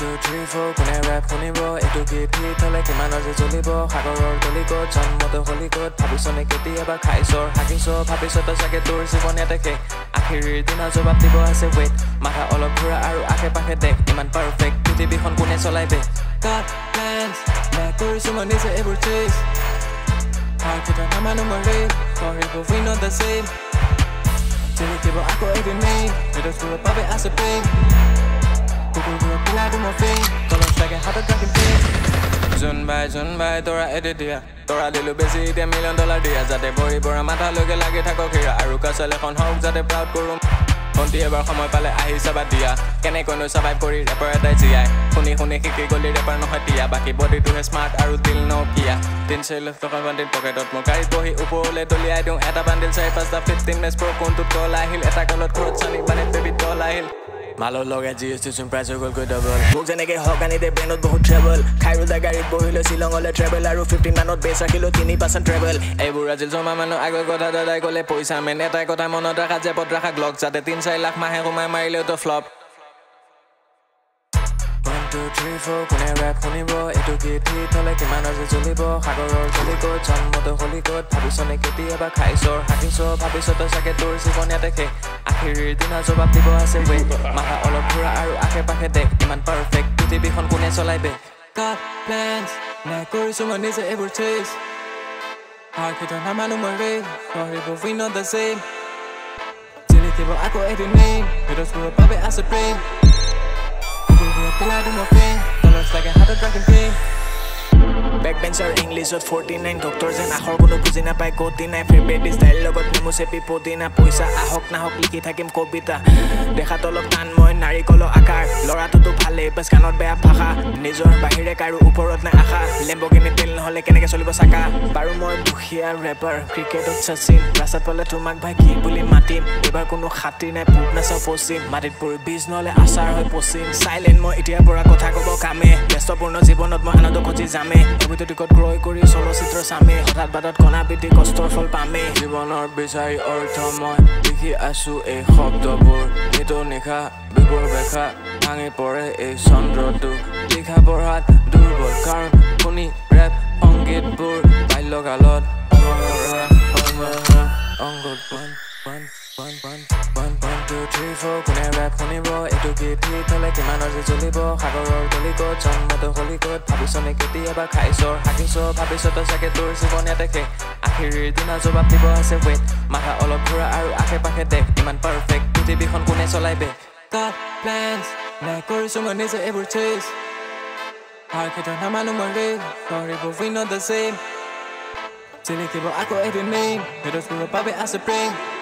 Two three four কোনে rap শুনিব এইটো গীত হিট হ'লে কিমান আজি জ্বলিব? সাগৰৰ তলিকত জন্মটো হলিকত ভাবিছনে কেতিয়াবা খাইছ হাগিছ? ভাবিছ তই চাগে তোৰ জীৱন ইয়াতে শেষ। আখিৰ দিনা জবাব দিব আছে ৱেট মাথা অলপ ঘূৰা আৰু আশে পাশে দেখ। ইমান পাৰফেক্ট পৃথিৱীখন কোনে চলাই নে কৰিছো মই নিজে এইবোৰ নামানো মই ৰেট কৰিব উই নট দ্য চেম জিলিকিব আকৌ এদিনেই হৃদয়বোৰৰ বাবে আছে প্ৰেম জোন বাই জোন বাই তৰা এদি দিয়া তৰা দিলো বেছি এতিয়া মিলিয়ন ডলাৰ দিয়া যাতে বহি পৰা মাথালৈকে লাগি থাকক হীৰা আৰু কাছাল এখন হওক যাতে প্ৰাউড কৰোঁ ভণ্টি এবাৰ সময় পালে আহি চাবা দিয়া কেনেকৈনো চাবাই কৰি ৰেপাৰ এটাই জীয়াই শুনি শুনি শিকি গলি ৰেপাৰ নহয় দিয়া বাকী বডিটোহে স্মাৰ্ট আৰু দিল নকিয়া তিন চাৰি লাখ টকা বান্দিল পকেটত মোৰ গাড়ীত বহি ওপৰলৈ দলিয়াই দিওঁ এটা বান্দিল চাৰি পাঁচটা ফিফটিন মেচ প্ৰ' কোনটোত তল আহিল এটা কলত ঘৰত চানি পানীত বেবীত তল আহিল মালৰ লগাই জি এছ টি চোন প্ৰাইচ হৈ গ'লগৈ ডাবল মোক যেনেকে হওক আনি দে ব্ৰেইনত বহুত ট্ৰেভেল খাইৰোদা গাড়ীত বহিলৈ শ্বিলঙলৈ ট্ৰেভেল আৰু ফিফটিন মানত বেছ ৰাখিলোঁ তিনি পাৰ্চেণ্ট ট্ৰেভেল এইবোৰ আজিল জমা মানুহ আগৰ কথা দাদাই ক'লে পইচা মেন এটাই কথা মনত ৰাখা জেপত ৰাখা গ্লক যাতে তিনি চাৰি লাখ মাহে সোমাই মাৰিলেও তো ফ্লপ টু থ্ৰী ফ'ৰ কোনে ৰেপ শুনিব? এইটো গীত হিট হ'লে কিমান আজি জ্বলিব? সাগৰৰ তলিকত জন্মটো হলিকত ভাবিছনে কেতিয়াবা খাইছ? হাগিছ ভাবিছ তই চাগে তোৰ জীৱন ইয়াতে শেষ আখিৰ দিনা জবাব দিব আছে ৱে মাথা অলপ ঘূৰা আৰু আশে পাশে দেখ। ইমান পাৰফেক্ট পৃথিৱীখন কোনে চলাই বে নে কৰিছো মই নিজে এইবোৰ চেছ হাৰ্ট নামানো মই ৰে কৰিব উই নট দ্য চেম জিলিকিব আকৌ এদিনেই হৃদয়বোৰৰ বাবে আছে প্ৰেম। Then I do my Don't look like stacking বেঞ্চাৰ ইংলিছত ফৰ্টি নাইন ডক্টৰ যেন আখৰ কোনো বুজি নাপায় কতি নাই ফেভৰেট ষ্টাইল লগত নেমু চেপি পদিনা পইচা আহক নাহক লিখি থাকিম কবিতা। দেখাত অলপ টান মই নাৰিকলৰ আকাৰ। ল'ৰাটোতো ভালেই বাছ কাণত বেয়া ভাষা। নিজৰ বাহিৰে কাৰো ওপৰত নাই আশা। লেম্বগিনি তেল নহ'লে কেনেকৈ চলিব চাকা? বাৰু মই দুখীয়া ৰেপাৰ ক্ৰিকেটত শচীন ৰাস্তাত পালে তোমাক ভাই কি বুলি মাতিম? এইবাৰ কোনো খাতি নাই পূব নাচাওঁ পশ্চিম। মাটিত পৰি বীজ নহ'লে আচাৰ হৈ পশ্চিম। চাইলেণ্ট মই এতিয়াৰ পৰা কথা ক'ব কামে। ব্যস্তপূৰ্ণ জীৱনত মই আনন্দ খোজি যামে ক্ৰয় কৰি চলচ্চিত্ৰ চামে হঠাৎ কণা পিটি কষ্টৰ ফল পামে জীৱনৰ বিচাৰি অৰ্থ মই লিখি আছো এই শব্দবোৰ নিতৌ নিশা বিবোৰ বেখা ভাঙি পৰে এই চন্দ্ৰটো লিখা পঢ়াত দুৰ্বল কাৰণ শুনি ৰেপ সংগীতবোৰ বাল্যকালত অংগত one one one two three four কোনে ৰেপ শুনিব এইটো গীত হিট হ'লে কিমান আজি জ্বলিব? সাগৰৰ তলিকত জন্মটো হলিকত ভাবিছনে কেতিয়াবা খাইছ হাগিছ ভাবিছ তই চাগে তোৰ জীৱন ইয়াতে শেষ। আখিৰ দিনা জবাব দিব আছে ৱেট মাথা অলপ ঘূৰা আৰু আশে পাশে দেখ ইমান পাৰফেক্ট পৃথিৱীখন কোনে চলাই বে কাট প্লেনছ নে কৰিছো মই নিজে এইবোৰ চেছ হাৰ্ট নামানো মই ৰে কৰিব উই নট দ্য চেম জিলিকিব আকৌ এদিনেই হৃদয়বোৰৰ বাবে আছে প্ৰেম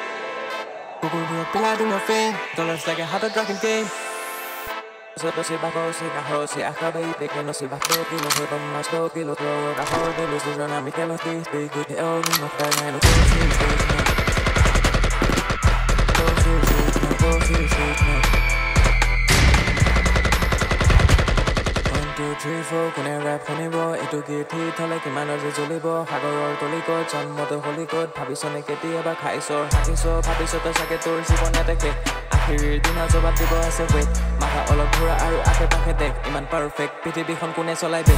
Pelado no fin, dollars like a hot dragon game. Nosotros si bajo, si bajo, si acabe y de que no si bajo, que no se toma más toque, lo otro, bajo, de los dos, no, a mí que los distintos, que te odio, no está en los distintos, শুনিব এইটো গীত হ'লে কিমান আজি জ্বলিব? সাগৰৰ তলিকত জন্মটো হলিকত ভাবিছনে কেতিয়াবা খাইছ? হাগিছ ভাবিছ তই চাগে তোৰ জীৱন শেষ আখিৰ দিনা জবাব দিব আছে ৱেট মাথা অলপ ঘূৰা আৰু আশে পাশে দেখ ইমান পাৰফেক্ট পৃথিৱীখন কোনে চলাই দে